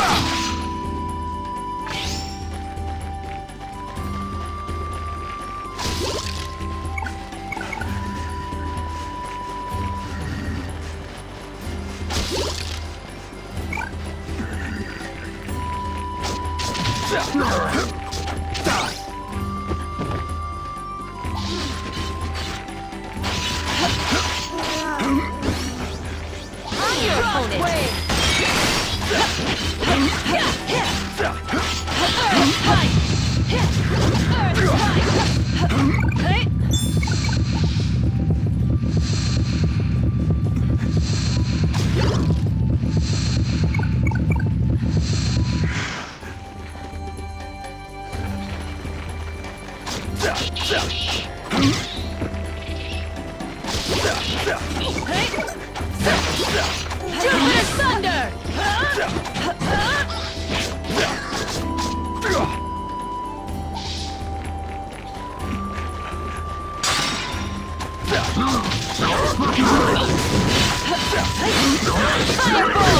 On Fireball!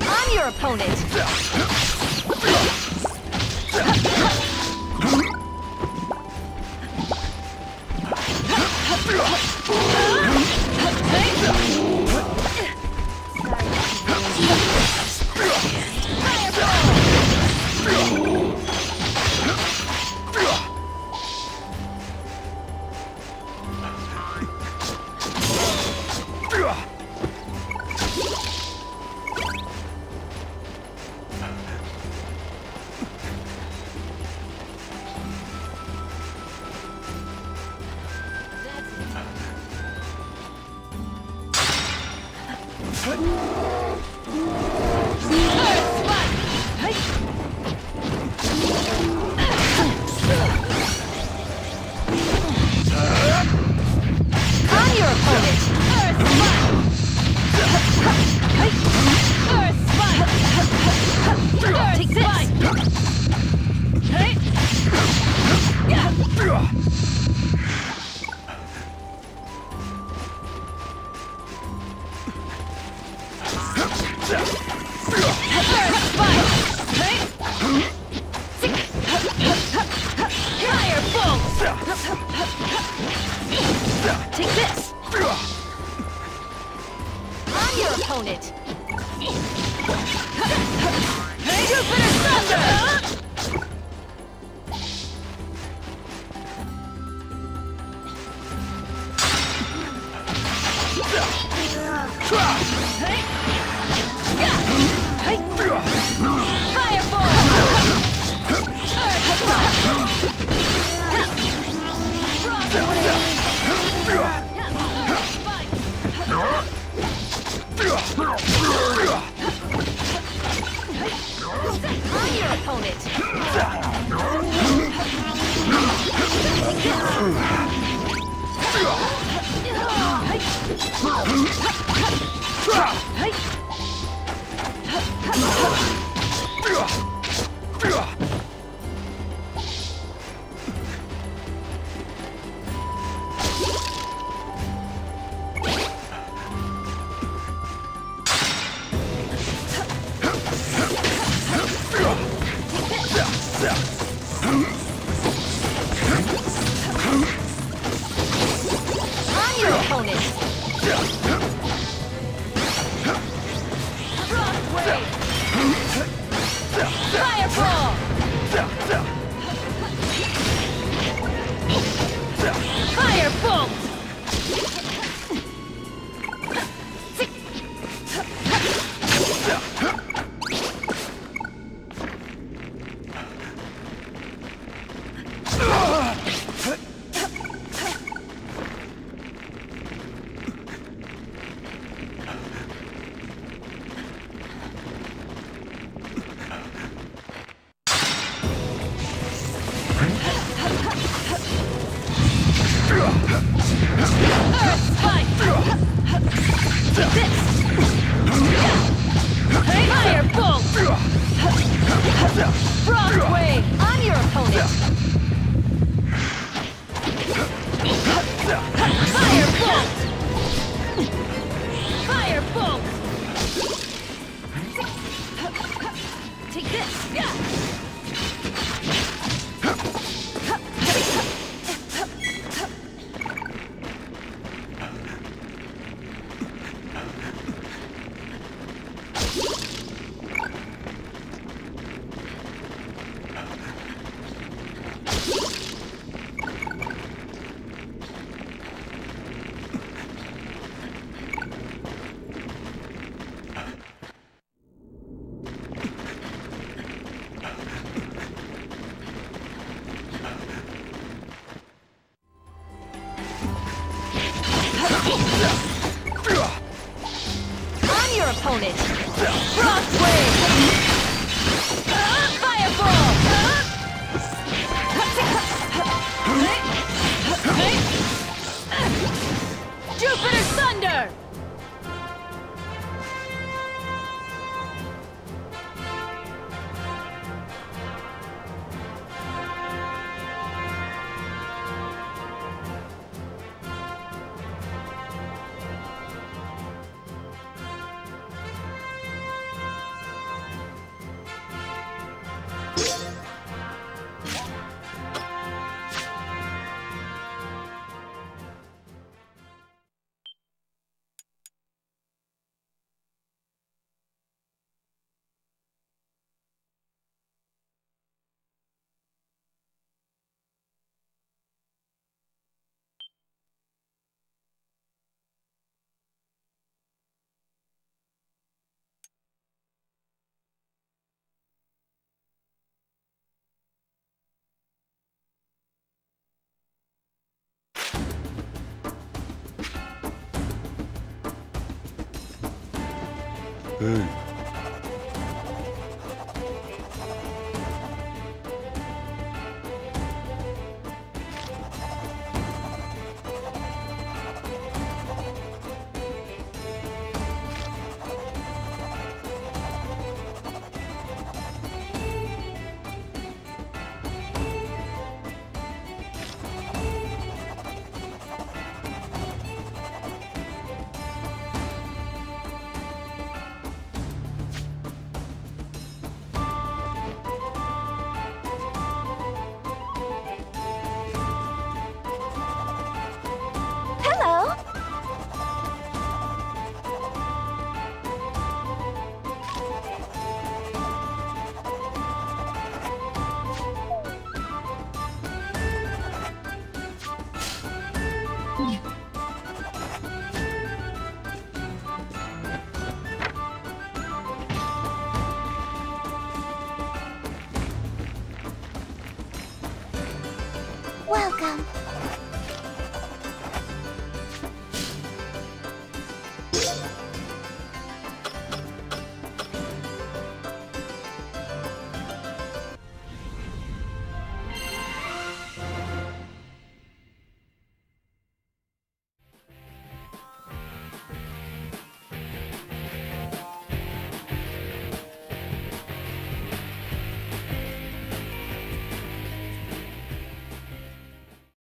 On your opponent! opponent. Jupiter Thunder! だ。Your 嗯。